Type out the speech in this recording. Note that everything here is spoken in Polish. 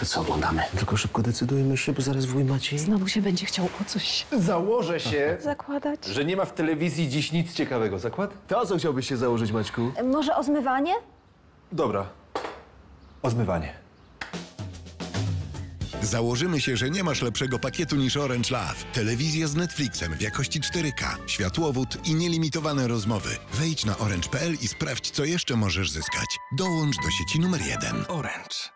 To co oglądamy? Tylko szybko decydujmy się, bo zaraz wuj Maciej... Znowu się będzie chciał o coś Założę się, zakładać. że nie ma w telewizji dziś nic ciekawego. Zakład? To co chciałbyś się założyć, Maćku? E, może o zmywanie? Dobra. O zmywanie. Założymy się, że nie masz lepszego pakietu niż Orange Love. Telewizja z Netflixem w jakości 4K, światłowód i nielimitowane rozmowy. Wejdź na orange.pl i sprawdź, co jeszcze możesz zyskać. Dołącz do sieci numer jeden. Orange.